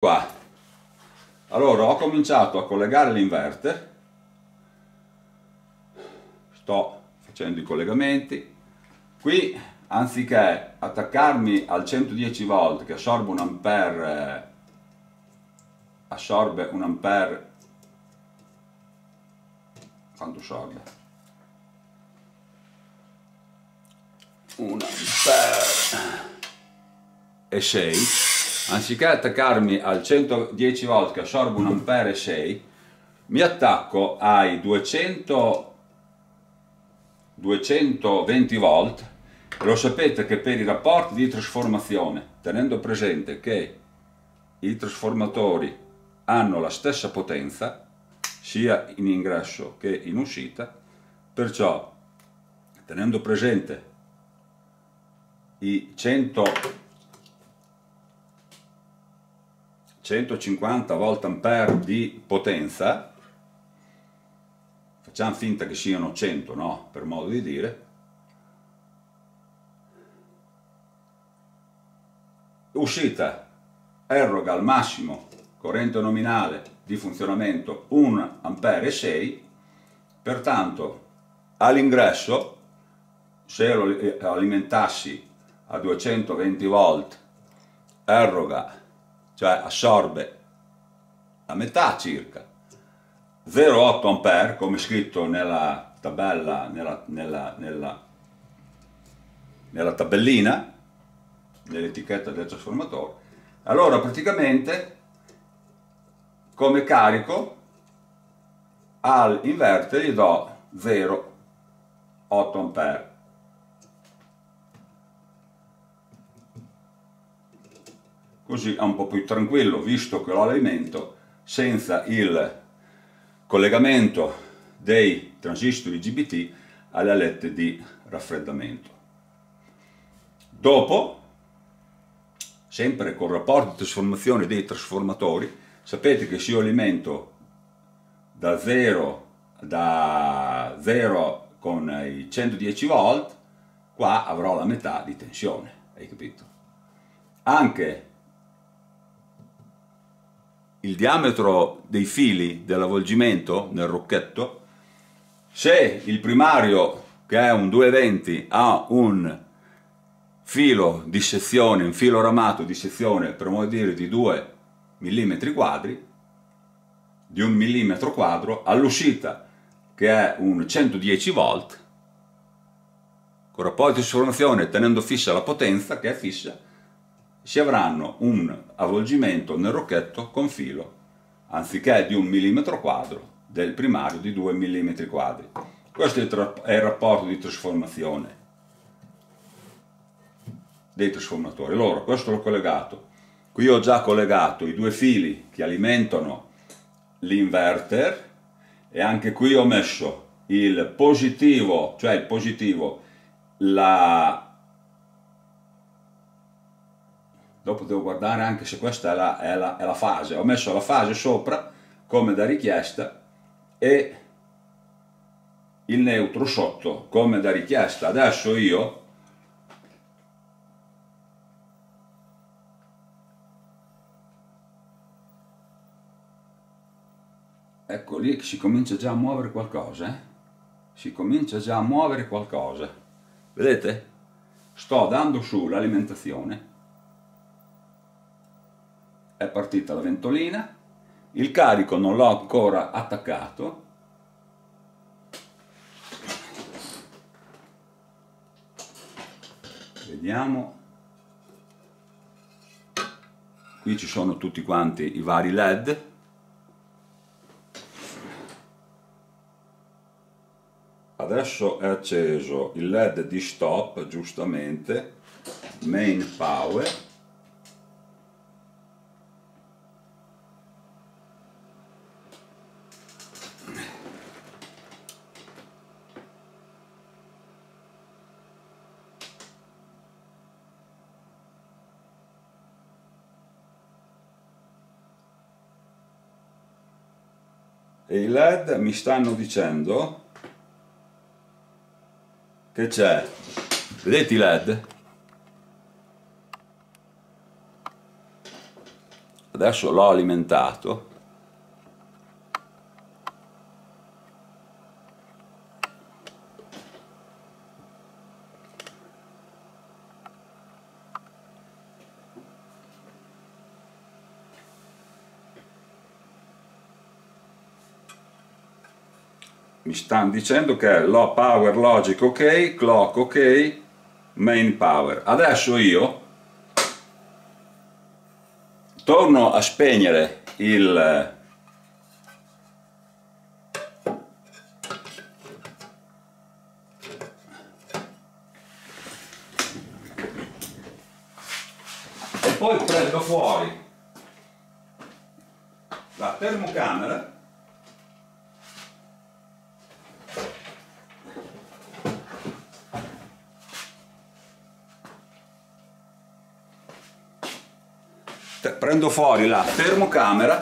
qua. Allora ho cominciato a collegare l'inverter sto facendo i collegamenti. Qui anziché attaccarmi al 110 volt che assorbe un ampere assorbe un ampere. Quanto assorbe? Un ampere. E 6 anziché attaccarmi al 110 volt che assorbe un ampere 6 mi attacco ai 200 220 volt lo sapete che per i rapporti di trasformazione tenendo presente che i trasformatori hanno la stessa potenza sia in ingresso che in uscita perciò tenendo presente i 100 150 volt di potenza, facciamo finta che siano 100, no? Per modo di dire, uscita. Eroga al massimo. Corrente nominale di funzionamento 1 ampere e 6 pertanto all'ingresso se lo alimentassi a 220 volt eroga cioè assorbe la metà circa. 0,8 A come scritto nella tabella nella, nella, nella, nella tabellina nell'etichetta del trasformatore allora praticamente come carico all'inverter gli do 0,8 A così è un po' più tranquillo visto che lo alimento senza il collegamento dei transistori GBT alle alette di raffreddamento. Dopo, sempre con rapporto di trasformazione dei trasformatori, sapete che se io alimento da 0, da 0 con i 110 volt, qua avrò la metà di tensione, hai capito? Anche il diametro dei fili dell'avvolgimento nel rocchetto, se il primario che è un 220 ha un filo di sezione, un filo ramato di sezione per modo di dire di 2 mm quadri, di un millimetro quadro, all'uscita che è un 110 volt, con rapporto di trasformazione tenendo fissa la potenza che è fissa, si avranno un avvolgimento nel rocchetto con filo, anziché di un millimetro quadro, del primario di 2 mm quadri. Questo è il rapporto di trasformazione dei trasformatori. Allora, questo l'ho collegato. Qui ho già collegato i due fili che alimentano l'inverter e anche qui ho messo il positivo, cioè il positivo, la dopo devo guardare anche se questa è la, è la, è la fase, ho messo la fase sopra come da richiesta e il neutro sotto come da richiesta. Adesso io ecco lì si comincia già a muovere qualcosa, eh? si comincia già a muovere qualcosa. Vedete? Sto dando su l'alimentazione è partita la ventolina, il carico non l'ho ancora attaccato, vediamo, qui ci sono tutti quanti i vari led, adesso è acceso il led di stop giustamente, main power, e i led mi stanno dicendo che c'è. Vedete i led? Adesso l'ho alimentato stanno dicendo che è low power logic ok, clock ok, main power. Adesso io torno a spegnere il e poi prendo fuori la termocamera prendo fuori la termocamera.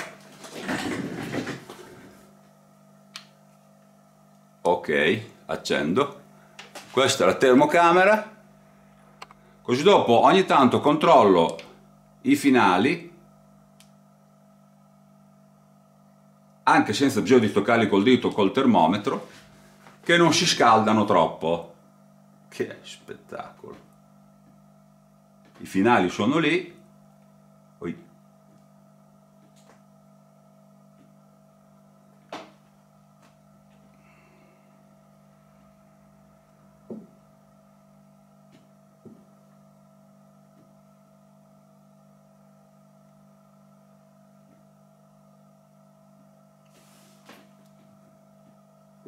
Ok accendo. Questa è la termocamera. Così dopo ogni tanto controllo i finali. Anche senza bisogno di toccarli col dito col termometro che non si scaldano troppo. Che spettacolo. I finali sono lì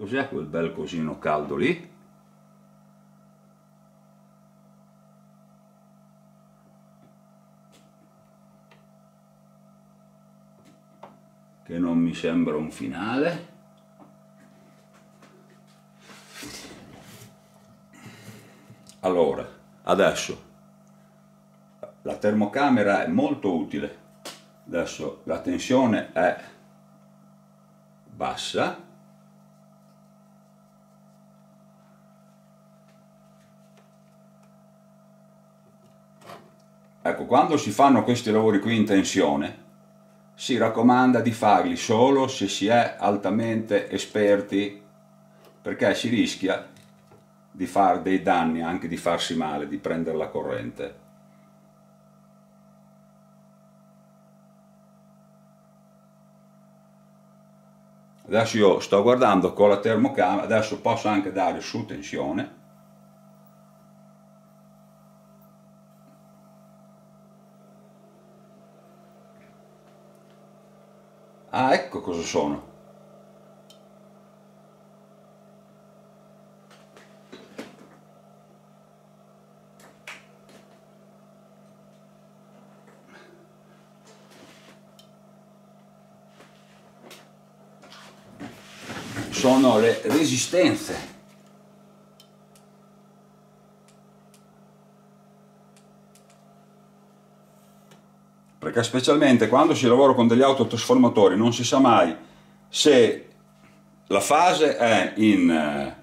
Cos'è quel bel cosino caldo lì? Che non mi sembra un finale. Allora, adesso la termocamera è molto utile. Adesso la tensione è bassa Ecco, quando si fanno questi lavori qui in tensione, si raccomanda di farli solo se si è altamente esperti, perché si rischia di fare dei danni, anche di farsi male, di prendere la corrente. Adesso io sto guardando con la termocamera, adesso posso anche dare su tensione, Ah, ecco cosa sono. Sono le resistenze perché specialmente quando si lavora con degli autotrasformatori non si sa mai se la fase è in, eh,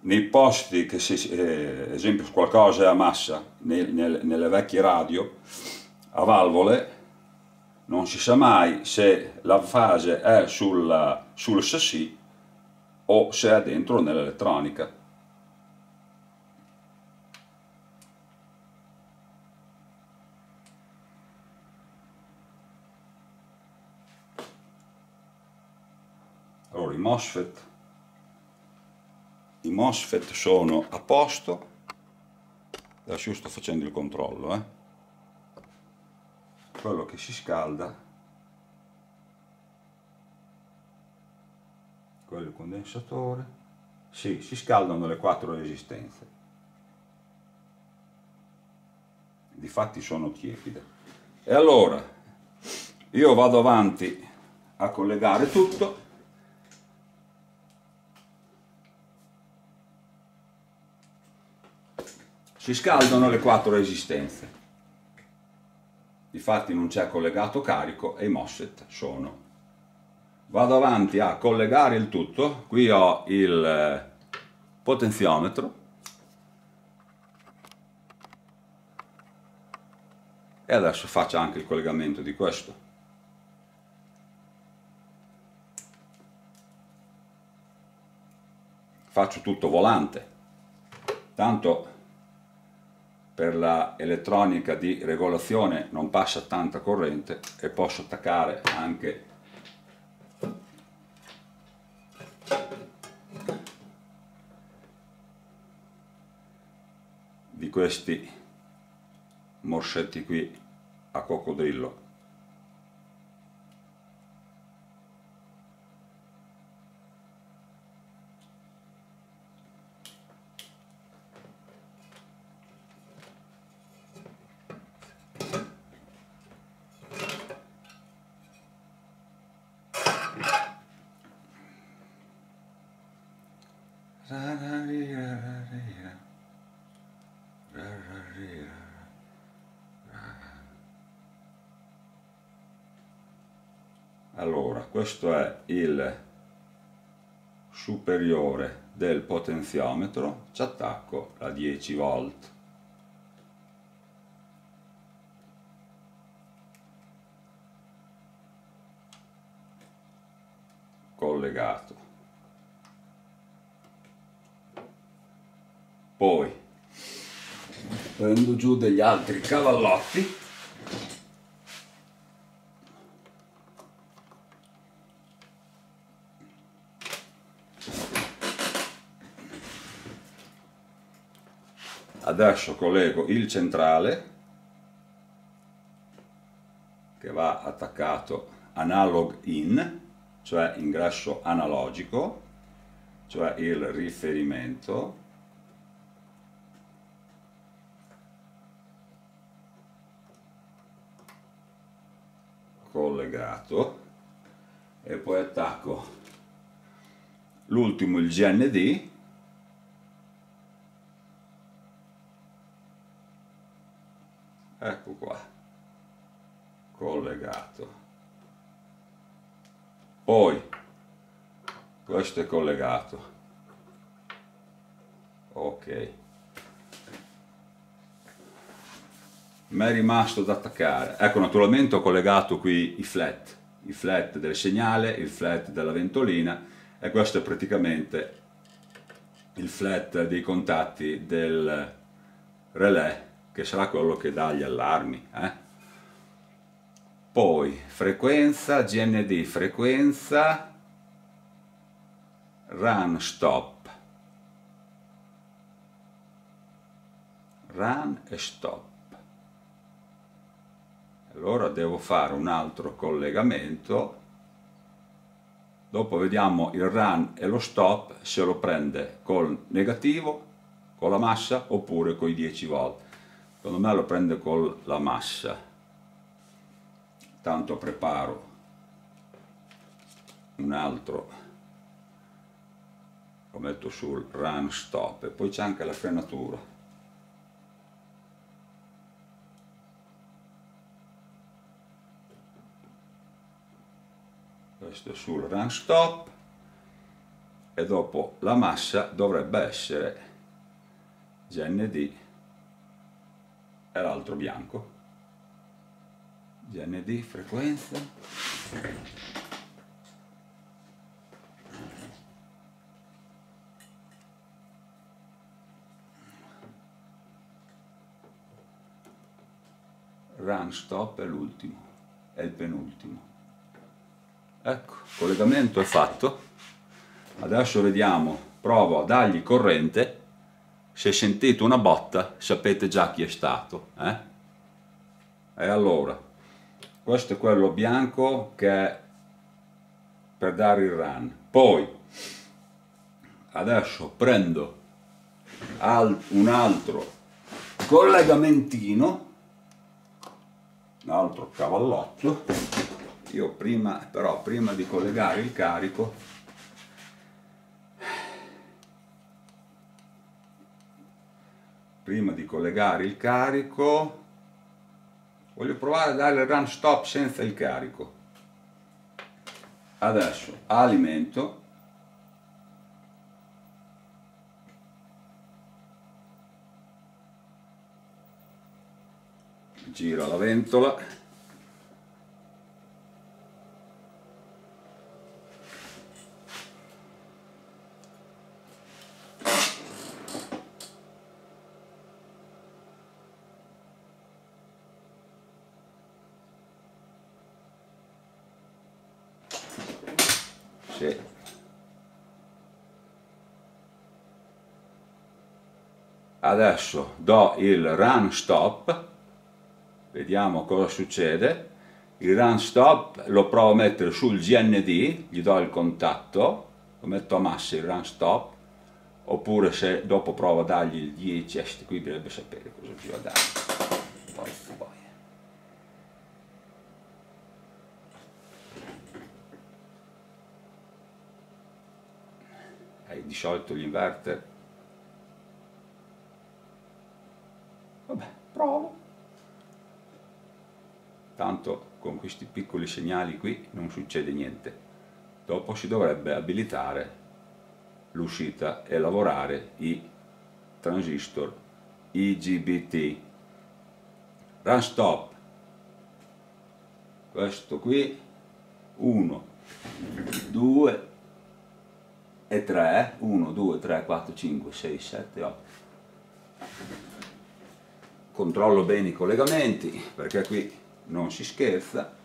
nei posti che si, eh, esempio qualcosa è a massa nel, nel, nelle vecchie radio a valvole non si sa mai se la fase è sulla, sul chassis o se è dentro nell'elettronica allora i MOSFET. I MOSFET sono a posto. Adesso io sto facendo il controllo eh. quello che si scalda. Quello condensatore. Sì, si scaldano le quattro resistenze. Difatti sono tiepide. E allora io vado avanti a collegare tutto si scaldano le quattro resistenze. Difatti non c'è collegato carico e i MOSFET sono. Vado avanti a collegare il tutto, qui ho il eh, potenziometro e adesso faccio anche il collegamento di questo. Faccio tutto volante, tanto per la elettronica di regolazione non passa tanta corrente e posso attaccare anche di questi morsetti qui a coccodrillo Allora, questo è il superiore del potenziometro, ci attacco la 10 volt. collegato poi prendo giù degli altri cavallotti adesso collego il centrale che va attaccato analog in cioè ingresso analogico cioè il riferimento. Collegato. E poi attacco l'ultimo il GND ecco qua collegato poi questo è collegato. Ok. Mi è rimasto da attaccare. Ecco naturalmente ho collegato qui i flat. I flat del segnale il flat della ventolina e questo è praticamente il flat dei contatti del relè che sarà quello che dà gli allarmi eh? Poi frequenza GND frequenza. Run stop. Run e stop. Allora devo fare un altro collegamento. Dopo vediamo il run e lo stop se lo prende col negativo con la massa oppure con i 10 volt. Secondo me lo prende con la massa tanto preparo. Un altro. Lo metto sul run stop e poi c'è anche la frenatura. Questo sul run stop e dopo la massa dovrebbe essere GND e l'altro bianco GND frequenza. Run stop è l'ultimo è il penultimo. Ecco collegamento è fatto. Adesso vediamo provo a dargli corrente. Se sentite una botta sapete già chi è stato eh? e allora questo è quello bianco che è per dare il run. Poi adesso prendo un altro collegamentino un altro cavallotto. Io prima però prima di collegare il carico prima di collegare il carico voglio provare a dare il run stop senza il carico. Adesso alimento. Gira la ventola se adesso do il run stop vediamo cosa succede il run stop lo provo a mettere sul GND gli do il contatto lo metto a massa il run stop oppure se dopo provo a dargli il 10 qui dovrebbe sapere cosa ci va a dare poi. Eh, di solito l'inverter vabbè provo. Tanto con questi piccoli segnali qui non succede niente. Dopo si dovrebbe abilitare l'uscita e lavorare i transistor IGBT run stop. Questo qui 1 2 e 3 1 2 3 4 5 6 7 8 controllo bene i collegamenti perché qui non si scherza.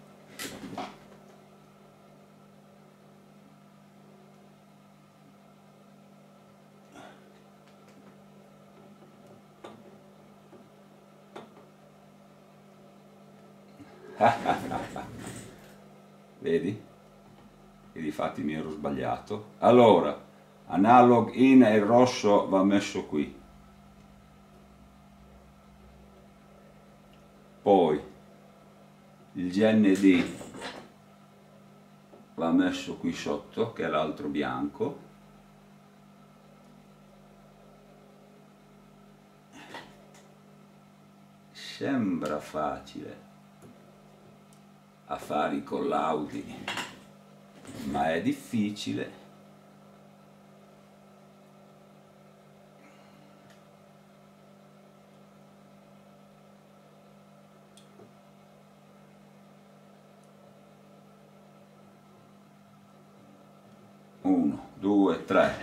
Vedi? e difatti mi ero sbagliato. Allora analog in e il rosso va messo qui poi il GND va messo qui sotto che è l'altro bianco. Sembra facile. Affari collaudi, ma è difficile. Uno, due, tre,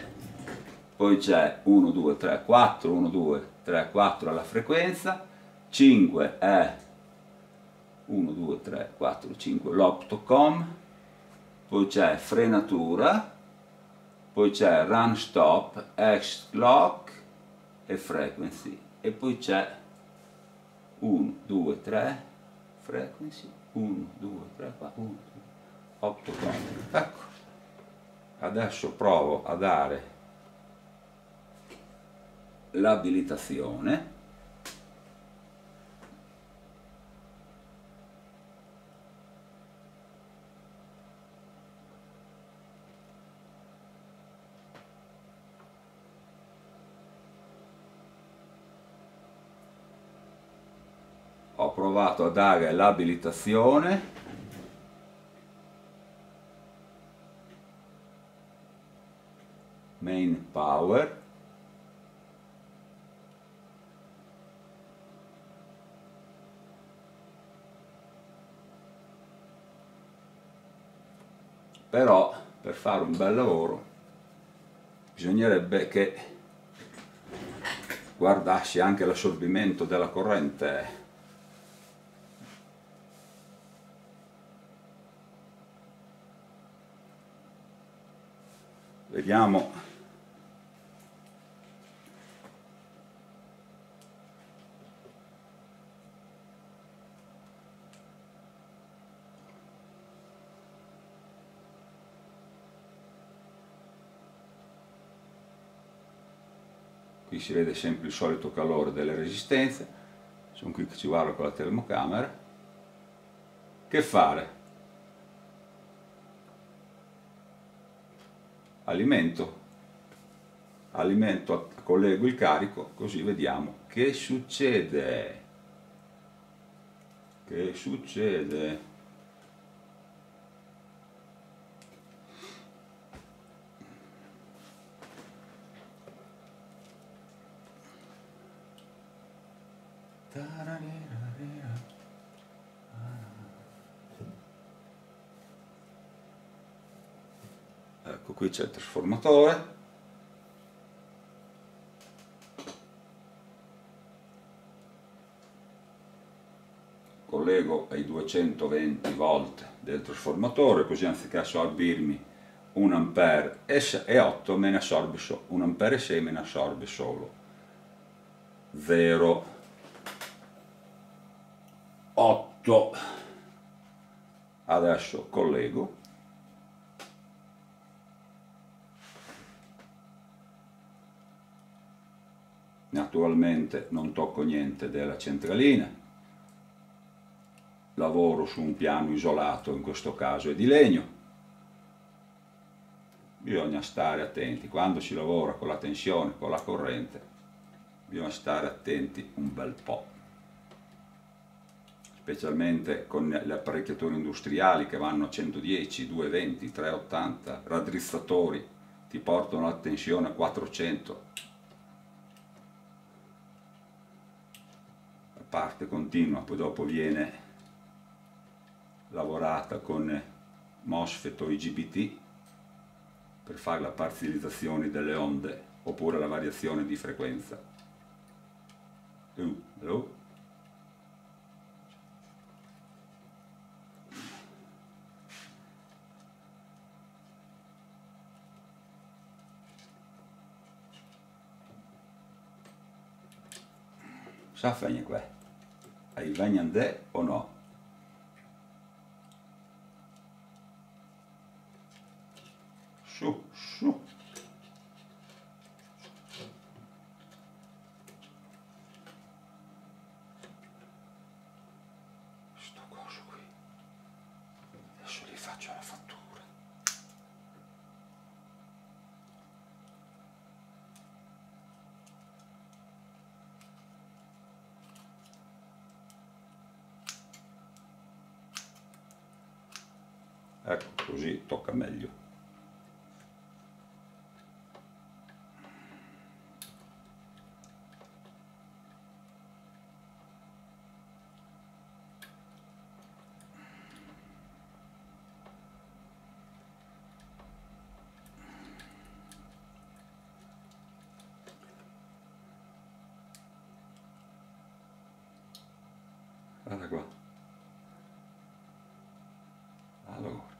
poi c'è 1, 2, 3, 4, 1, 2, 3, 4 alla frequenza, 5 è 1, 2, 3, 4, 5 l'optocom, poi c'è frenatura, poi c'è run stop, X lock e frequency. E poi c'è 1, 2, 3 frequency, 1, 2, 3, 4, 1, 2, optocom. Ecco, adesso provo a dare l'abilitazione. Ho provato a dare l'abilitazione main power però per fare un bel lavoro bisognerebbe che guardassi anche l'assorbimento della corrente. Vediamo qui si vede sempre il solito calore delle resistenze. Sono qui che ci vado con la termocamera. Che fare? alimento. Alimento collego il carico così vediamo. Che succede? Che succede ecco qui c'è il trasformatore. Collego ai 220 volt del trasformatore così anziché assorbirmi 1 ampere e 8 me ne assorbe solo 1 ampere e 6 me ne assorbe solo 0 8 adesso collego naturalmente non tocco niente della centralina. Lavoro su un piano isolato in questo caso è di legno. Bisogna stare attenti. Quando si lavora con la tensione con la corrente bisogna stare attenti un bel po' specialmente con le apparecchiature industriali che vanno a 110, 220, 380, raddrizzatori ti portano la tensione a 400. Parte continua, poi dopo viene lavorata con MOSFET o IGBT per fare la parzializzazione delle onde oppure la variazione di frequenza. Uh, hello? Sa feina qua. Hai vagnandè o no? Su, su. Sto coso qui. Adesso gli faccio la fattura. Ecco, così tocca meglio. Guarda qua. Allora.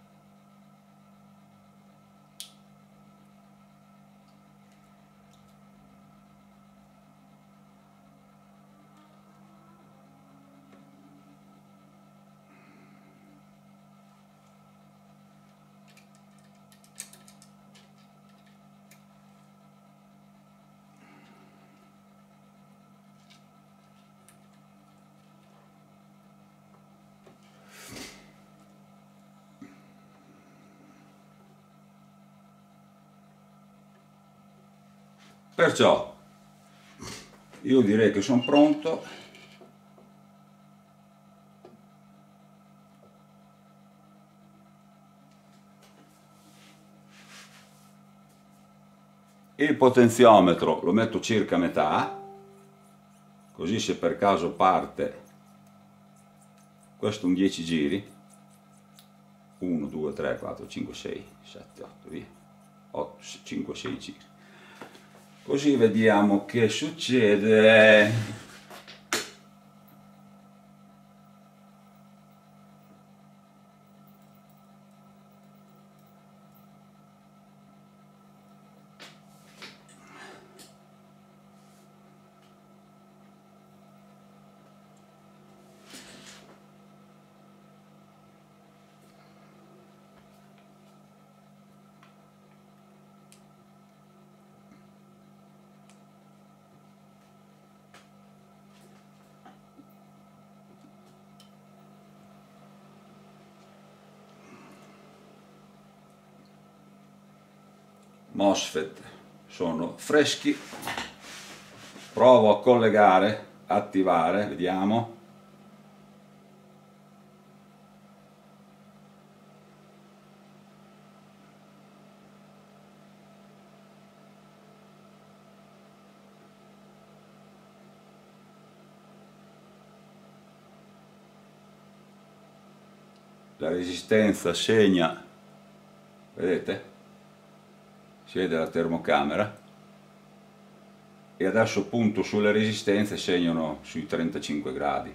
Perciò io direi che sono pronto. Il potenziometro lo metto circa a metà, così se per caso parte, questo un 10 giri, 1, 2, 3, 4, 5, 6, 7, 8, via, 8, 5, 6 giri. Così vediamo che succede. MOSFET sono freschi. Provo a collegare attivare vediamo. La resistenza segna vedete cioè la termocamera e adesso punto sulle resistenze segnano sui 35 gradi.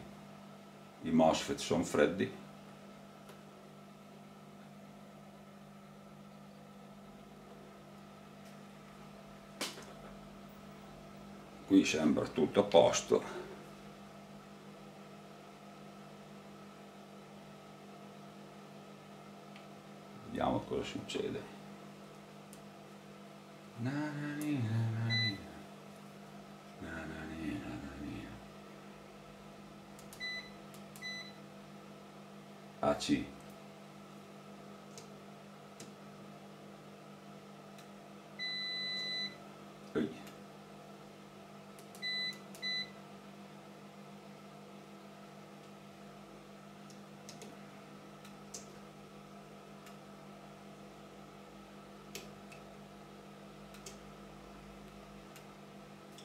I MOSFET sono freddi. Qui sembra tutto a posto. Vediamo cosa succede. AC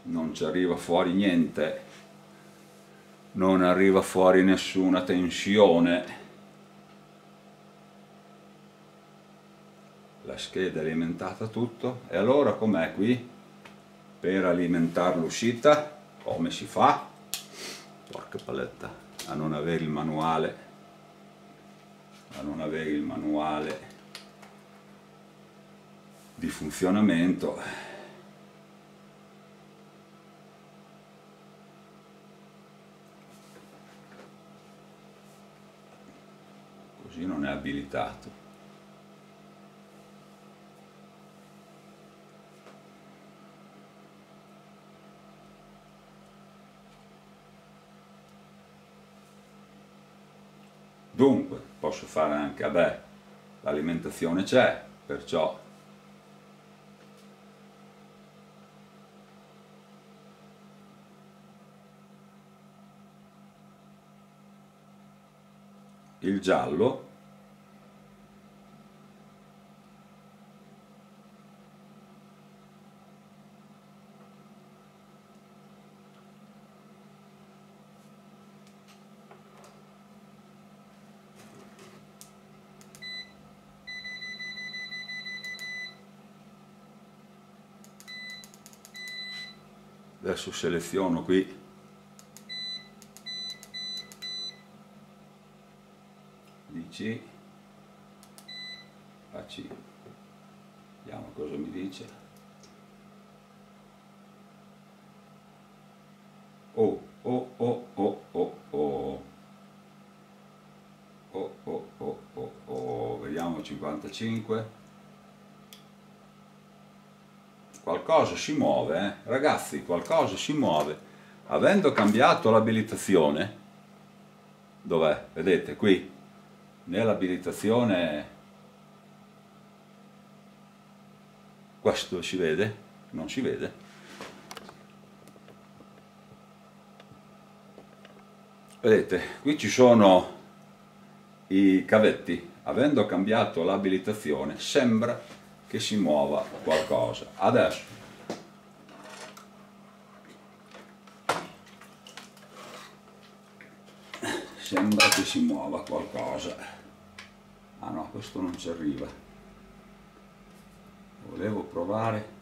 non ci arriva fuori niente. Non arriva fuori nessuna tensione. La scheda è alimentata tutto. E allora com'è qui? Per alimentare l'uscita come si fa? Porca paletta a non avere il manuale. A non avere il manuale di funzionamento così non è abilitato. Dunque, posso fare anche, vabbè, l'alimentazione c'è, perciò il giallo. Adesso seleziono qui C a C vediamo cosa mi dice. Oh oh oh oh oh oh. Oh oh oh oh oh. Vediamo 55 qualcosa si muove eh? ragazzi qualcosa si muove. Avendo cambiato l'abilitazione dov'è? vedete qui nell'abilitazione questo si vede? non si vede vedete qui ci sono i cavetti avendo cambiato l'abilitazione sembra che si muova qualcosa adesso sembra che si muova qualcosa. Ah no questo non ci arriva. Volevo provare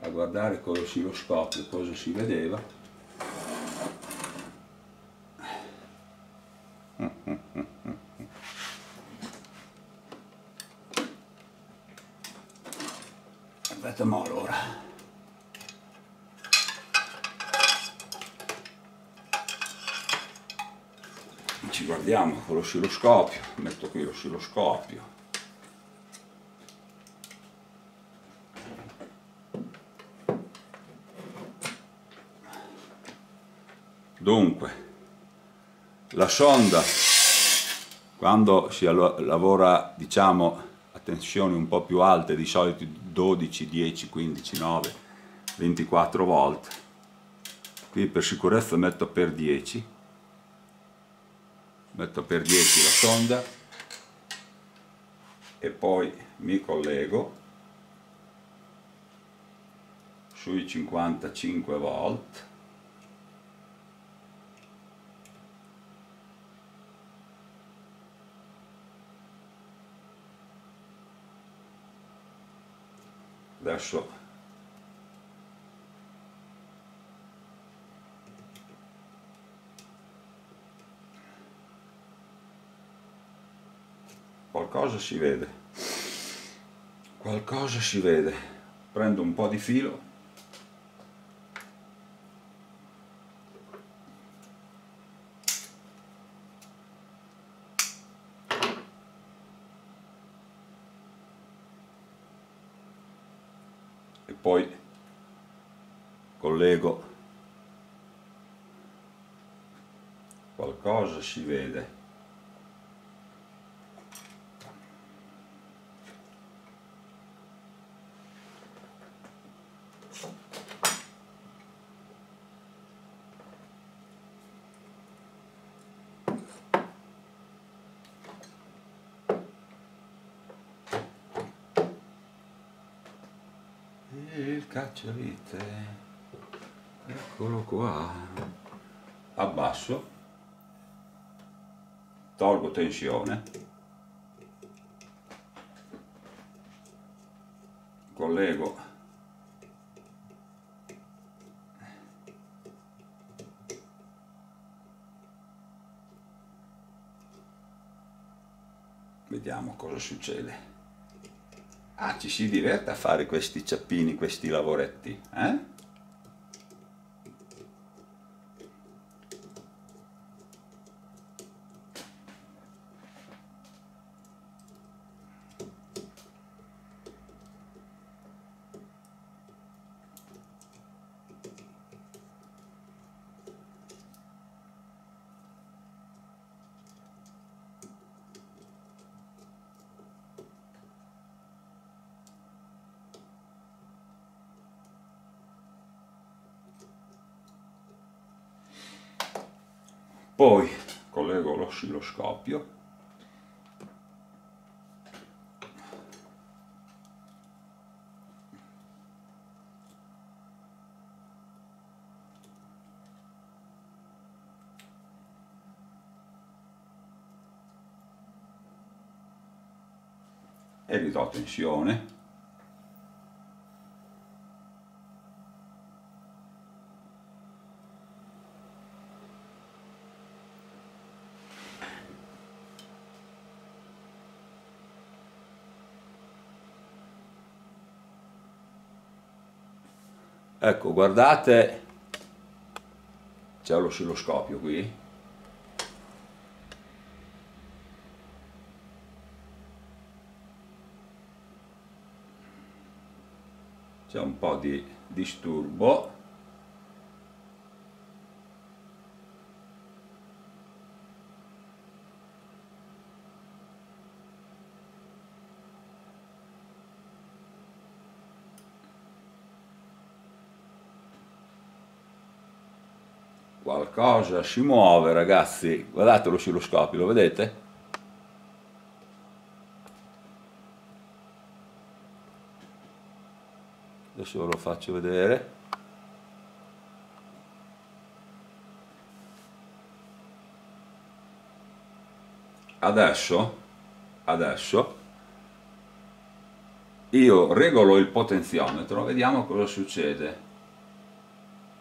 a guardare con l'oscilloscopio cosa si vedeva aspetta mo allora ci l'oscilloscopio metto qui l'oscilloscopio dunque la sonda quando si lavora diciamo a tensioni un po' più alte di solito 12 10 15 9 24 volt qui per sicurezza metto per 10 metto per 10 la sonda e poi mi collego sui 55 volt. Adesso qualcosa si vede. Qualcosa si vede. Prendo un po' di filo. E poi collego. Qualcosa si vede. Il cacciavite eccolo qua. Abbasso. Tolgo tensione. Collego. Vediamo cosa succede ci si diverte a fare questi ciappini, questi lavoretti, eh? Poi collego l'oscilloscopio e gli do tensione ecco guardate. C'è l'oscilloscopio qui. C'è un po' di disturbo qualcosa si muove ragazzi. Guardate l'oscilloscopio lo vedete? adesso ve lo faccio vedere. Adesso adesso io regolo il potenziometro vediamo cosa succede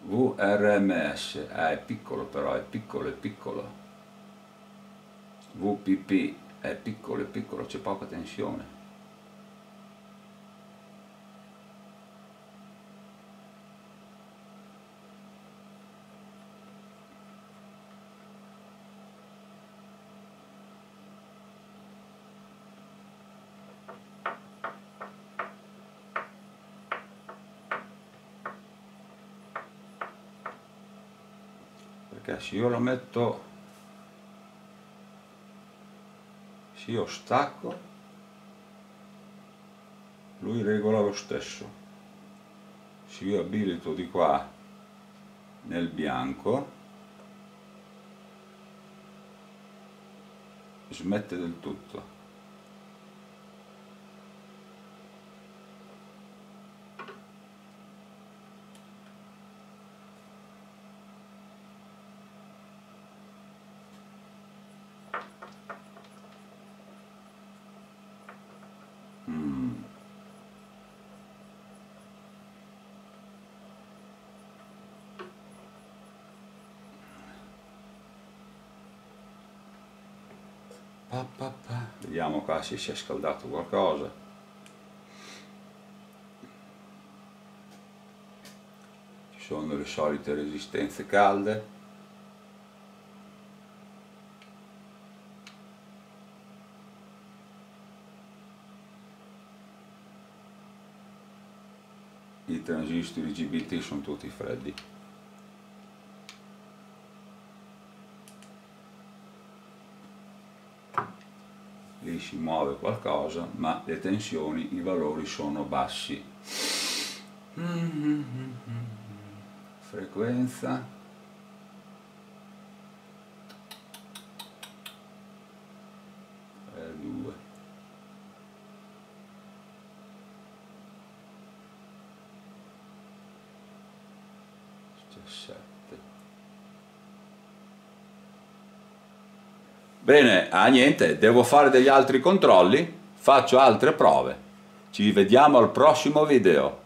VRMS, eh, è piccolo però, è piccolo, è piccolo. VPP è piccolo, è piccolo, c'è poca tensione. Perché se io lo metto se io stacco lui regola lo stesso. Se io abilito di qua nel bianco smette del tutto Pa, pa, pa. Vediamo qua se si è scaldato qualcosa. Ci sono le solite resistenze calde. i transistori GBT sono tutti freddi lì si muove qualcosa ma le tensioni, i valori sono bassi. Frequenza e 2 Bene, ah niente, devo fare degli altri controlli, faccio altre prove. Ci vediamo al prossimo video.